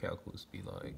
calculus be like.